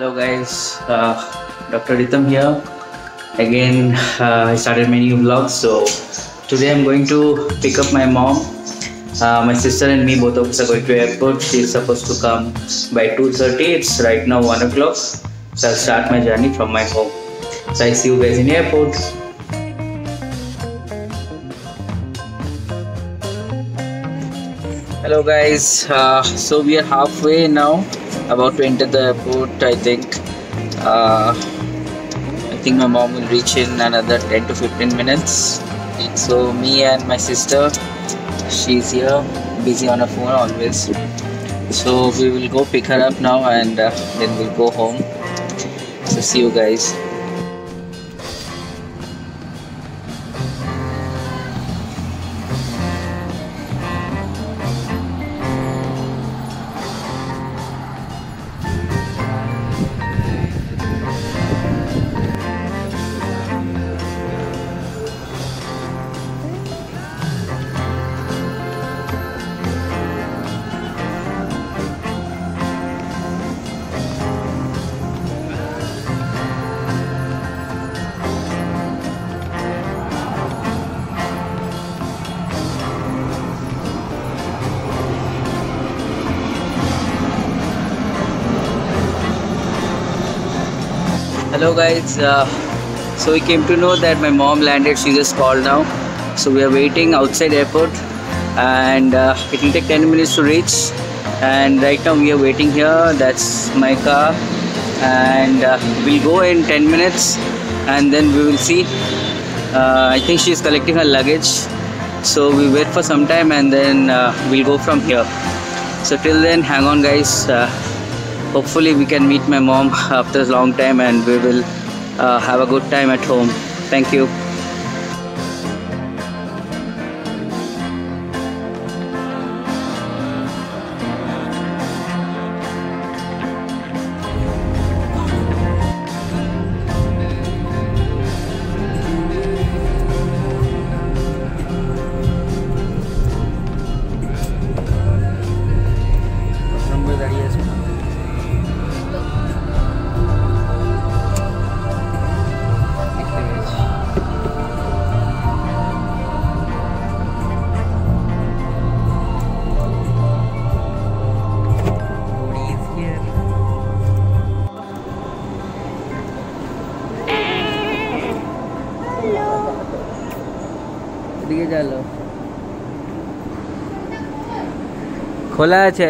Hello guys, uh, Dr. Ritam here. Again, uh, I started many vlogs. So today I'm going to pick up my mom. Uh, my sister and me both of us are going to airport. She's supposed to come by 2:30. It's right now one o'clock. So I'll start my journey from my home. So I see you guys in airport. Hello guys. Uh, so we are halfway now, about to enter the airport. I think. Uh, I think my mom will reach in another 10 to 15 minutes. So me and my sister, she's here, busy on her phone always. So we will go pick her up now and uh, then we'll go home. So see you guys. Hello guys. Uh, so we came to know that my mom landed. She just called now. So we are waiting outside airport, and uh, it will take 10 minutes to reach. And right now we are waiting here. That's my car, and uh, we'll go in 10 minutes, and then we will see. Uh, I think she is collecting her luggage. So we wait for some time, and then uh, we'll go from here. So till then, hang on, guys. Hopefully we can meet my mom after a long time and we will uh, have a good time at home. Thank you এদিকে চলো খোলা আছে